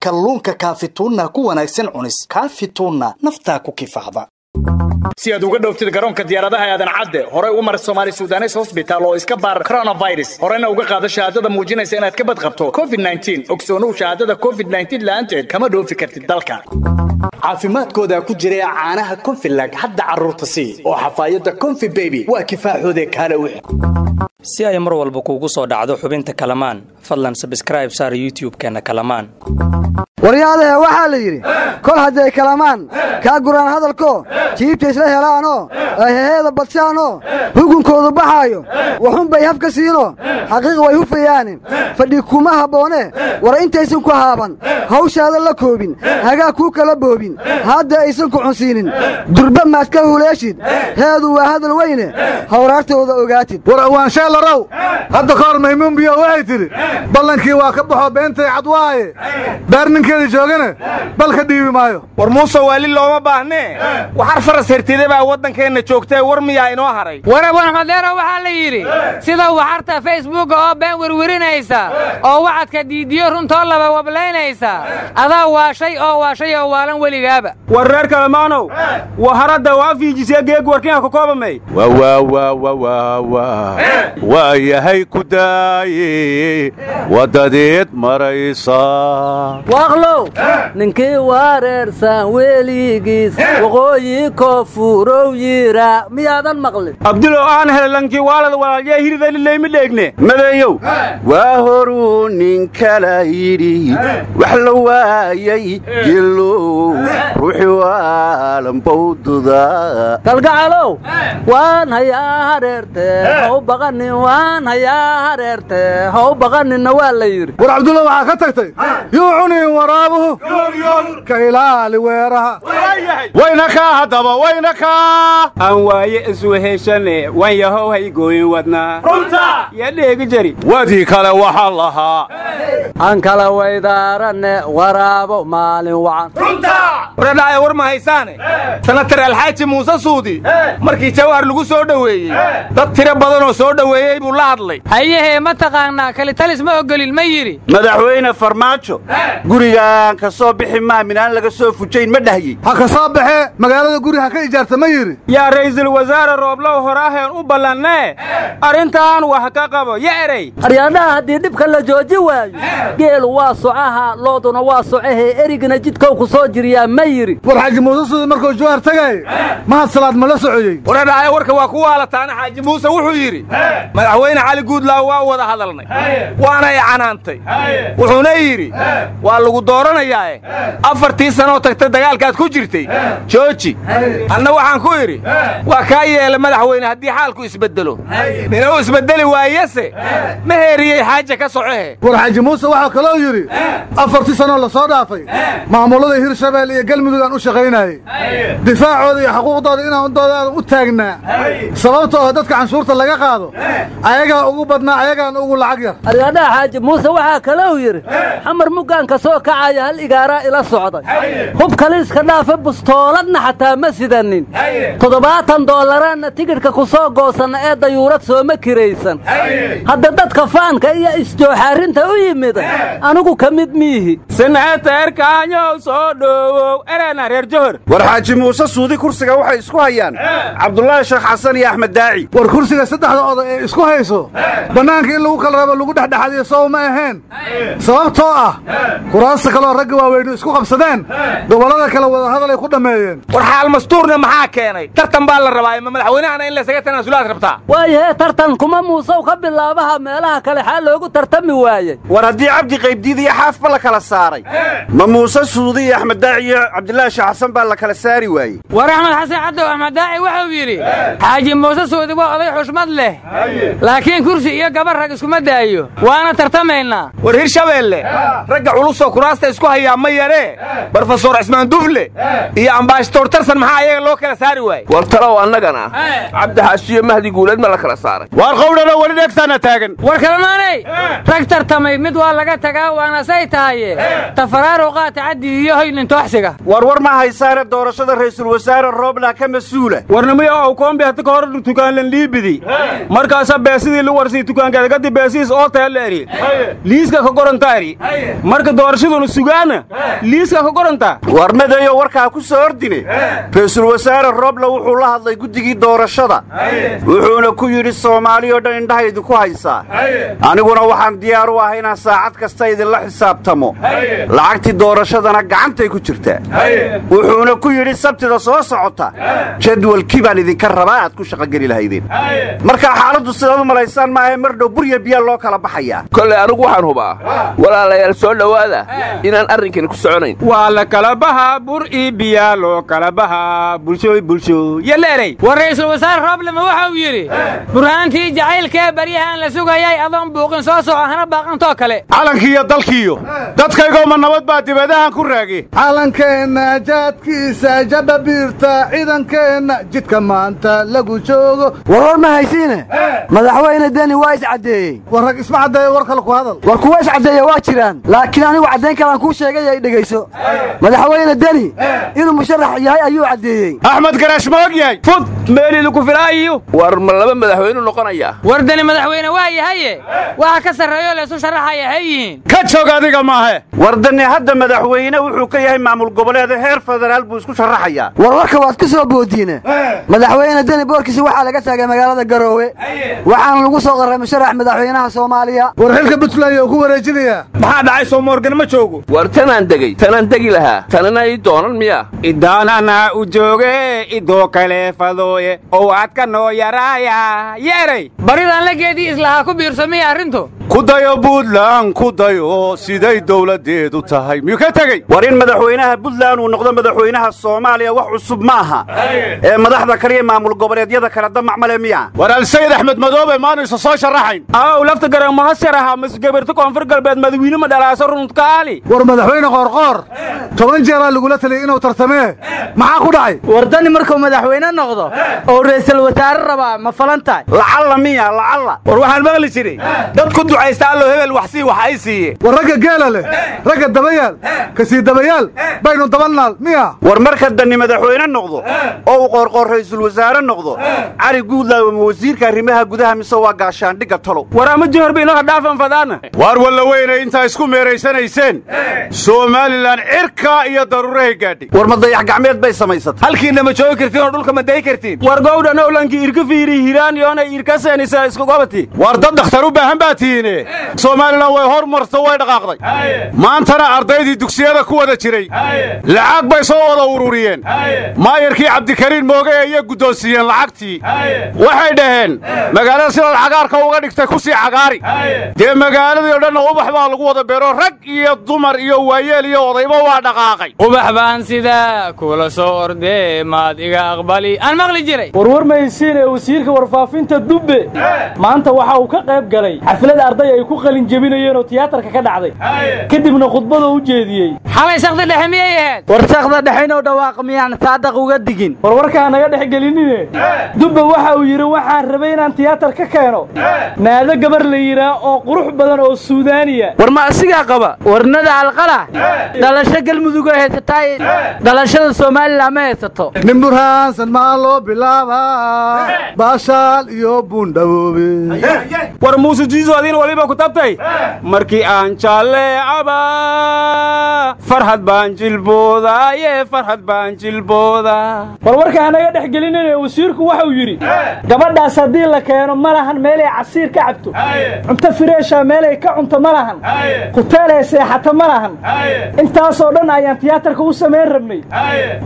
kalluunka kaafituunna ku wanaagsan cunis. Kaafituunna naftaa ku kifaacda si aad uga dhowftid garoonka diyaaradaha aadan cadde horey u mar somaali sudanes hosbital oo iska baar coronavirus. Horena uga qaado shahaadada muujinaysa inaad ka badqabto covid ogsoonow shahaadada covid la'aanteed kama dhoofi kartid dalka. Caafimaadkooda ku jira caanaha konfilag hadda carruurta sii oo xafaayadda konfi beby waa kifaaxoode kaale wix si ay mar walba kuugu soo dhacdo xubinta kalamaan fadlan sabskraib saar youtub-keenna kalamaan. Waryaadahe waxaa la yidhi kol hadday kalamaan kaa guraan hadalko jiibta isla helaanoo ay heheeda badshaanoo hugunkoodu baxaayo? Waxunbay haf ka siinoo xaqiiq way hufayaane fadhi kuma habboone war intaysan ku haaban. Hawshaada la koobin. Hagaa kuu kala boobin. Hadda aysan ku cunsiinin. Durba maad ka huleeshid heedu waa hadal weyne. Hawraartooda ogaatid war awaansheelarow hadda ka hor maymuunbiyo waxay tidhi ballankii waa ka baxoo beentay cad waaye beer ninkeeda joogana bal ka dhiibi maayo. War muuse waali looma baahnee waxar faras hertida baa waddankeenna joogtee war miyaa inoo haray? Waraban xodheero waxaa la yidhi sida waxarta feysbuka oo been werwerinaysa oo wacadka diidiyo runtoo laba wablaynaysa adaa waashay oo waashay oo waalan weligaaba. War reer kalamaanow waharadda waa fiijisee geeg warkinga ka koobamay? Waa yahay ku daaye waddadeed maraysa. Waaqlow ninkii wareersan weligiis waqooyi koonfurow yiraa miyaadan maqlin? Abdulow aan helelankii waalada walaalyaa hiridalileymi dheegne. Madeeyow waa horuu nin kala yidhi. Wax la waayay gelow ruuxi waalanbowduda kalgacalow waan hayaa hareerte. How baqanin waan hayaa hareerte. How baqaninna waa la yidhi. War cabdulla waxaa ka tagtay yuu cuni waraabuhu ka ilaali weeraha haddaba wayna kaa aan waaye isweheshane wan yahow hay gooyin wadnaa yaa dheegi jari. Wadii kale waxaa lahaa aan kala waydaaranne waraabo maalin wacan. Waradhacaya war ma haysaane? Sanatar alxaaji muuse suudi. Markii jawhar lagu soo dhoweeyey. Dad tiro badanoo soo dhoweeyey buu la hadlay. Hayahee ma taqaannaa kalitalis ma ogolin ma yidhi. Madaxweyne farmaajo gurigaan ka soo bixi maaminaan laga soo fujayn ma dhahyey ha ka soo baxee magaalada guri ha ka ijaarta ma yidhi yaa ra'iisul wasaare rooblow horaaheen u ballannee? Arrintan wax ka qabo ya erey aryaadhaha haddii dhibka la jooji waayo geelu waa socaha looduna waa socahee erigina jidkow ku soo jiriyaa ma yidhi war xaaji muuse suudi markuu jawhar tegaaye mahad salaad ma la socoyey waradhacaya warka waa ku waalataana xaaji muuse wuxuu yidhi madaxweyne cali guudlaaw waa wada hadalnay. Waana i canaantay. Wuxuuna yidhi waa lagu dooranayaae afartii sanoo tagta dagaalkaad ku jirtay. Jooji anna waxaan ku idhi waa kaa yeela madaxweyne haddii xaalku isbeddelo. Inuu isbeddeli waayese ma heeriyey xaaja ka socohe. War xaaji muuse waxaa kaloo yidhi afartii sanoo la soo dhaafay maamullada hirshabelle iyo galmudug aan u shaqaynayey difaacooda iyo xuquuqdooda inaan doodaan u taagnaa. Sababtoo ah dadka canshuurta laga qaado ayagaa ugu badnaa ayagaan ugu lacag yar. Aryaadhaha xaaji muuse waxaa kalou yidhi xamar muggaanka soo kacaya hal igaaraa ila socday. Hub kaliiska dhaafe bustooladna xataa ma sidanin? Toddobaatan doolaraanna tigidhka ku soo goosanna ee dayuurad sooma kiraysan. Hadda dadka faanka iyo isjooxaarinta u yimida anigu ka mid miihi. Senateerkaanyow soo dhowow ereena reer johor. War xaaji muuse suudi kursiga waxay isku hayaan. Cabdulaahi sheekh xasan iyo axmed daaci. War kursiga saddexda oday ee isku hayso bannaanka in lagu kala rabo lagu dhexdhexadiyo sow ma ahayn. Sababtoo ah kuraasta kaloo ragga waaweynu isku qabsadeen gobollada kale wadahadalay ku dhammeeyeen. War xaal mastuurna maxaa keenay? Tartan baa la rabaa ma madaxweynahana in laysaga tanaasulaad rabtaa. Waayahee tartan kuma muusow ka bilaabaha meelaha kale xaa loogu tartami waayey. War haddii cabdi qaybdiid iyo xaafba la kala saaray ma muuse suudi iyo axmed daaci iyo cabdilaahi sheekh xasan baa la kala saari waayey. War axmed xasan caddow axmed daaci wuxuu yidhi xaaji muuse suudi waa oday xushmad leh laakiin kursi iyo gabar rag iskuma daayo waana tartamaynaa war hirshabeelle ragga culusoo kuraasta isku hayaa ma yaree brofesor cismaan dufle iyo ambaashatoor tarsan maxaa ayaga loo kala saari waayey? War talow annagana. Cabdi xaashiyo mahdi guuleed ma la kala saaray waar qowdhana weli dheegtaana taagan. War kalamaanay rag tartamay mid waa laga tagaa waana say tahaye tafaraaruqaa tacaddi iyo hoylintooxsiga warwar ma haysaane doorashada ra'iisul wasaare roobla ka mas'uula. Warnimiyo ow koombi hati ka hor tukaanlan liibidi. Markaasa beesidii lu warsii tukaankeeda kadib beesihiis oo teeleeri liiska ka gorantaari marka doorashaduna sugaana. Liiska ka gorantaa warmadayo warkaa ku soo ordine ra'iisul wasaare roobla wuxuu la hadlay guddigii doorashada. Wuxuuna ku yidhi soomaali oo dhan indhaha idinku haysaa aniguna waxaan diyaar u ahay inaan saacad kasta idinla xisaabtamo. Lacagtii doorashadana gacantay ku jirtaa wuxuuna ku yidhi sabtida soo socota. Jadwalkii baan idinka rabaa aad ku shaqogeli lahaydeen. Markaa xaaladdu sidaad u malaysaan maahae mar dhow burya biyaa loo kala baxayaa kolley anigu waxaan hubaa. Walaalayaal soo dhowaada inaan arrinkani ku soconayn. Waa la kala bahaa bur ii biyaa loo kala bahaa bulshooy bulsho yaleerey war ra'iisul wasaare rooblema waxa uu yidhi burhaantii jacaylkee baryahaan la sugayay adoon buuqin soo soco hana baaqantoo kale. Calankiiyo dalkiiyo dadkaygooma nabad baa dibadahan ku raagi. Calankeenna jaadkiisa jababiirta ciidankeenna jidka maanta lagu joogo. Warwar ma haysiine? Madaxweyne deni waa iscaddeeyey war rag isma caddeeyo war kale ku hadal. War kuwa iscaddeeya waa jiraan. Laakiin anigu caddayn kalaan kuu sheegay ay dhegayso. Madaxweyne deni inuu musharax yahay ayuu caddeeyey. Axmed garaash ma og yahay? Fud meelidu ku filaayiyo war ma laba madaxweynu noqonayaa war deni madaxweyne waa yahaye waxa ka sarreeyo laysu sharaxaya hay yihiin? Ka joog adiga maahe wardani hadda madaxweyne wuxuu ka yahay maamul goboleeda heer federaal buu isku sharaxayaa warwarka waad ku soo boodiine. Madaxweyne deni boorkiisa waxaa laga taagay magaalada garoowe. Waxaana lagu soo qoray musharax madaxweynaha soomaaliya. War xilka puntland oo ku wareejinayaa. Maxaa dhacay soo moorgan ma joogo. War tanaan degey tanaan degi lahaa. Tanana ii doonan miya. Idaanana u jooge idoo kale fadooye oo aad ka noo yaraaya yeeray baridaan la geedii islahaa ku biirsamiya arrintu ku dayo buntland ku dayo siday dowladdeedu tahay. Miyuu ka tegey war in madaxweynaha puntland uu noqdo madaxweynaha soomaaliya wax cusub ma aha ee madaxda kaliya maamul goboleedyada kale damac male miya war alsayid axmed madoobe maanu isa soo sharaxayn aw lafta garan mahasharaha masgabarta koonfur galbeed madawiine ma dhalaaso runudkaali war madaxweyne qoorqoor toban jeeraa lagula taliyay inuu tartamee. Maxaa ku dhacay? Wardani markuu madaxweyne noqdo oo ra'iisul wasaare rabaa ma falan tahay. Lacalla miya lacalla. War waxaan maqli jiray ducaysta allo hebel wax sii wax ay siiye war ragga geela leh ragga dabayaal ka sii dabayaal baynu dabannaal miya. War marka dani madaxweyne noqdo oo uu qoorqoor ra'iisul wasaare noqdo cali guudlaaw ma wasiirka arrimaha gudaha mise waa gaashaandhigga talow war ama johor ba inoo dhaafan fadaana? Waar walla weyne intaa isku meeraysanayseen somalilan cirkaa iyo daruurahay gaadhay war ma dayax gacmeed bay samaysatay? Halkiinna ma joogi kartiin oo dhulka ma dayi kartiin? War gowdhan owlankii irka fiiri hiraan yoona irka seenisa isku gobati? Waar dad dhakhtar u baahan baa tihiine somalilan way hor marto way dhaqaaqday. Maantana ardaydii dugsiyada ku wada jiray. Lacag bay soo wada ururiyeen. Maayarkii cabdikariin mooge ayay guddoonsiiyeen lacagtii. Waxay dhaheen magaalada sidaad cagaarka uga dhigtay ku sii cagaari. Dee magaaladii o dhanna ubax baa lagu wada beero rag iyo dumar iyo waayeel iyo odayba waa dhaqaaqay. Ubax baan sidaa kula soo ordee maad iga aqbali aan maqli jiray. Warwar mahaysiine wasiirka warfaafinta dubbe. Maanta waxa uu ka qayb galay xaflad arday ay ku qalin jebinayeen oo tiyaatarka ka dhacday. Kadibna khudbada u jeediyey. Xalay sakdi dhexe miyay ahayd? War sakda dhexe inuu dhawaaq miyaan saadaq uga digin. Warwarkaa naga dhex gelinine. Dubbe waxa uu yidhi waxaan rabay inaan tiyaatar ka keeno. Naado gabar la yidhaa oo qurux badan oo suudaaniya. War ma asigaa qaba? Warnada alqala dhalasho galmudugoo haysataa dhalashada somalilan ma haysato. Nin burhaansan maa loo bilaabaa. Baashaal iyo buundhawoobe. War muuse jiiso adiin waliba ku tabtay? Markii aan jaalleecaba farxad baan jilboodaaye farxad baan jilboodaa warwarka hanaga dhex gelinine wasiirku waxau yidhi gabadhaas haddii la keeno ma lahan meelay casiir ka cabto. Cunto fireesha meelay ka cunto ma lahan. Huteelay seexato ma lahan. Intaasoo dhan ayaan tiyaatarka u samayn rabnay.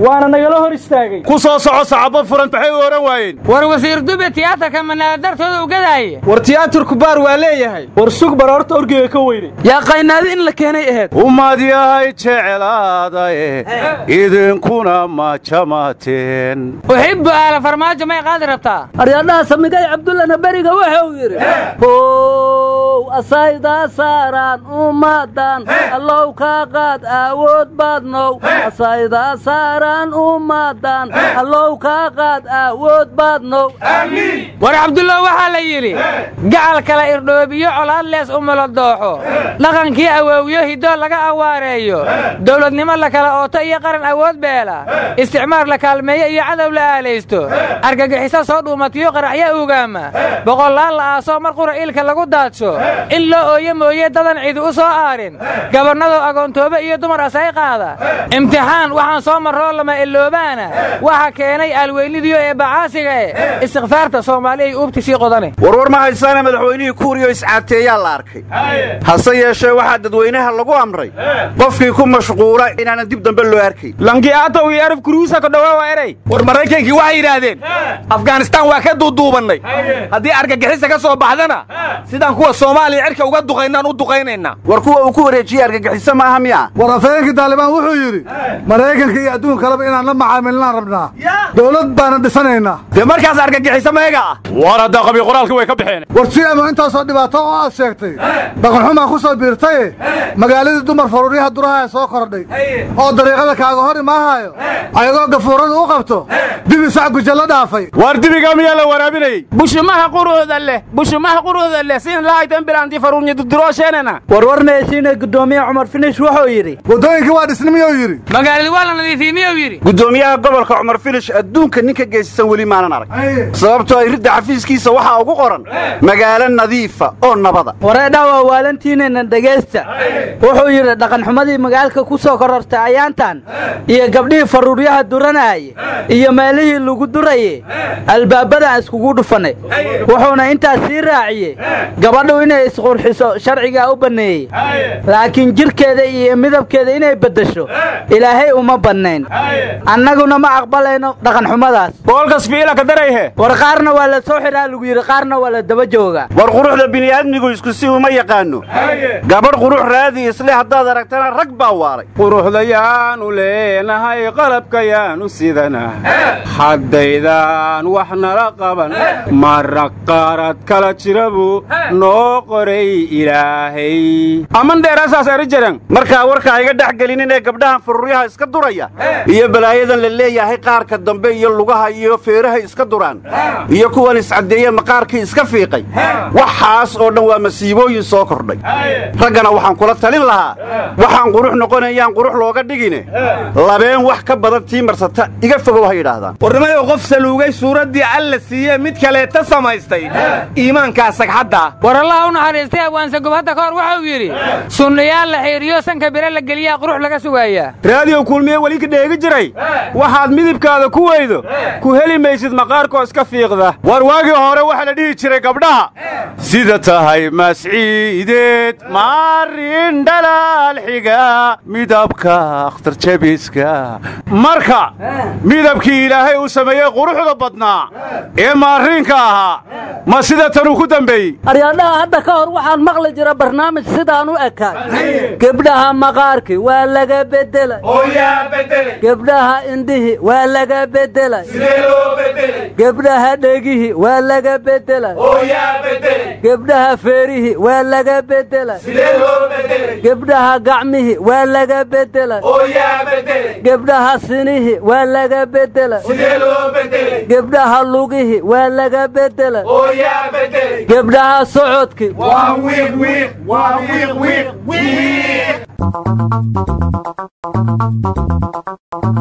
Waana nagala hor istaagay. Ku soo soco sacabo furan maxay u ohan waayeen war wasiir dube tiyaatarka manaadartooda u gadaaye? War tiyaatarku baar waa leeyahay war sug baroorta orgeyga ka weyne. Yaa qaynaadi in la keenay aheyd ummad yahay jecelaadaye idinkuna ma jamaateen. Uxibbu aala farmaajo may qaadi rabtaa? Aryaadhaha samigay cabdullana beriga waxa uu yidhi how badnow asaydaa saaraan ummadan allow kaa qaad awood badnow asaydaa saaraan ummadan allow kaa qaad awood badnow war cabdullah waxaa la yidhi gacal kala irdhoobiyo colaad lees u melodooxo dhaqankii awoowiyo hidoo laga awaareeyo. Dowladnimo la kala ooto iyo qaran awood beela. Isticmaar la kaalmeeyo iyo cadow la aalaysto. Argagixiso soo dhuumatiyo qaraxyo ugaama. Boqolaal la aasoo mar qura iilka lagu daadsho in loo ooye mooye dadan cidi u soo aarin. Gabannadoo agoontoobe iyo dumar asay qaada. Imtixaan waxaan soo marroo lama iloobaana waxa keenay aalweynidiyo ee bacaasiga e istikfaarta soomaaliya uubti sii qodane warwar ma haysaana madaxweynihii kuuriyo iscaateeyaa la arkay. Hase yeeshee waxaa dadweynaha lagu amray. Qofkii ku mashquula inaanan dib dambe loo arkayn langiaatow iyo erif kuruusa ka dhawaawa erey war maraykankii waxay yidhaahdeen afghanistaan waa ka duuduubannay. Haddii argagixisa ka soo baxdana sidaan kuwa soomaaliya cirka uga duqaynaan u duqaynaynaa war kuwa uu ku wareejiyey argagixiso maaha miya? War afhayeenkii daalibaan wuxuu yidhi maraykanka iyo adduun kaleba inaan la macaamilnaan rabnaa. Dowlad baana dhisanaynaa. Dee markaas argagixiso meega ah war haddaa qabi qoraalkii way ka baxeen. War si ama intaasoo dhibaato oo aad sheegtay dhaqanxumaa ku soo biirtaye magaaladii dumar faruuryaha duraha soo kordhay oo dariiqada kaaga hor imaahaayo ayagoo gafuurada u qabto dibi sac guja la dhaafay. Waar dibigaa miyaa la waraabinayey bushimaha quruhda leh bushimaha quruhda leh siin laaytan warwarmaysiina guddoomiye cumar finish wuxuu yidhi waddooyinkii waa dhisnimiyuu yidhi magaaladii waa la nadiifiyey miyuu yidhi guddoomiyaha gobolka cumar filish adduunka ninka geysasan weli maanan arag. Sababtoo ay ridda xafiiskiisa waxaa ugu qoran magaalo nadiifa oo nabada. Wareedhaa waa waalantiinayna dhegaysta wuxuu yidhi dhaqanxumadii magaalka ku soo korortay ayaantan iyo gabdhihii faruuryaha duranaaye iyo meelihii lagu duraye albaabadaan iskugu dhufanay. Wuxuuna intaas sii raaciyey gabadhu inay isqurxiso sharcigaa u banneeyey laakiin jidhkeeda iyo midabkeeda inay beddesho ilaahay uma bannayn. Annaguna ma aqbalayno dhaqanxumadaas boolkas fiila ka darayhe. War qaarna waa la soo xidhaa lagu yidhi qaarna waa la daba joogaa war quruxda bini'aadmigu isku si uma yaqaanno gabadh qurux raadi isle haddaad aragtana rag baa waalay quruxdayaanu leenahay qalabkayaanu sidana. Haddaydaan wax nala qaban marra qaarad kala jirabu noo qoray ilaahay. Aman dheeraasaas eri jiran markaa warkaa iga dhex gelinin ee gabdhahan faruuryaha iska duraya iyo balaayadan la leeyahay qaarka dambe iyo lugaha iyo feeraha iska duraan iyo kuwan iscaddeeye maqaarkii iska fiiqay waxaas oo dhan waa masiibooyin soo kordhay. Raggana waxaan kula talin lahaa waxaan qurux noqonayaan qurux looga dhigine. Labeen wax ka badan tii marsata iga fogow ha yidhaahdaan. Warnimayo qof saluugay suuraddii alla siiye mid kaleeta samaystay. Iimaankaa sagxadda naxariistay abwaanse gubhadda ka hor wuxuu yidhi sunnayaal la xiiriyo sanka bire la geliyaa qurux laga sugayaa. Raadiyo kulmiye weli ka dheegi jiray. Waxaad midibkaada ku weydo ku heli maysid maqaarkoo iska fiiqda. War waagii hore waxaa la dhihi jiray gabdhaha. Sida tahay masciideed maarin dhalaal xiga midabka akhtar jabiska marka midabkii ilaahay uu sameeyey quruxda badnaa. Ee maariinka ahaa? Ma sida tanuu ku dembeeyey aryaadhaha hadda ka hor waxaan maqli jira barnaamij sidaan u ekaay. Gebdhaha maqaarkii waa laga bedelay gebdhaha indhihii waa laga bedelay gebdhaha dhegihii waa laga bedelay gebdhaha feerihii waa laga bedelay gebdhaha gacmihii waa laga bedelay gebdhaha sinihii waa laga bedelay gebdhaha lugihii waa laga bedelay gebdhaha socodkii